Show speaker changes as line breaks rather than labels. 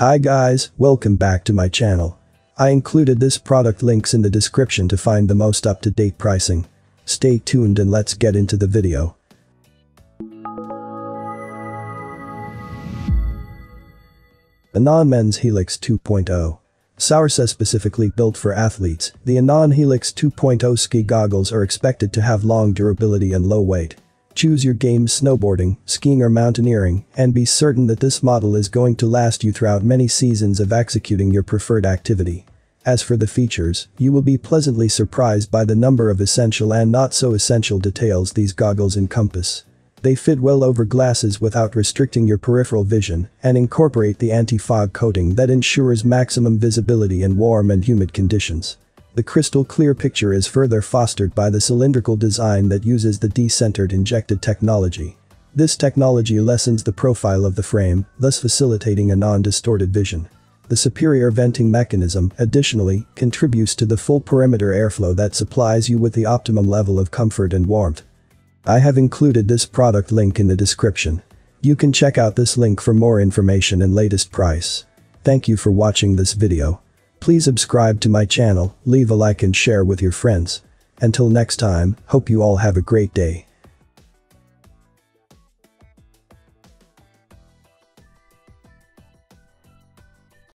Hi guys, welcome back to my channel. I included this product links in the description to find the most up-to-date pricing. Stay tuned and let's get into the video. Anon Men's Helix 2.0 Sauer says specifically built for athletes, the Anon Helix 2.0 ski goggles are expected to have long durability and low weight. Choose your game snowboarding, skiing or mountaineering, and be certain that this model is going to last you throughout many seasons of executing your preferred activity. As for the features, you will be pleasantly surprised by the number of essential and not so essential details these goggles encompass. They fit well over glasses without restricting your peripheral vision and incorporate the anti-fog coating that ensures maximum visibility in warm and humid conditions. The crystal clear picture is further fostered by the cylindrical design that uses the decentered injected technology. This technology lessens the profile of the frame, thus facilitating a non-distorted vision. The superior venting mechanism, additionally, contributes to the full perimeter airflow that supplies you with the optimum level of comfort and warmth. I have included this product link in the description. You can check out this link for more information and latest price. Thank you for watching this video. Please subscribe to my channel, leave a like and share with your friends. Until next time, hope you all have a great day.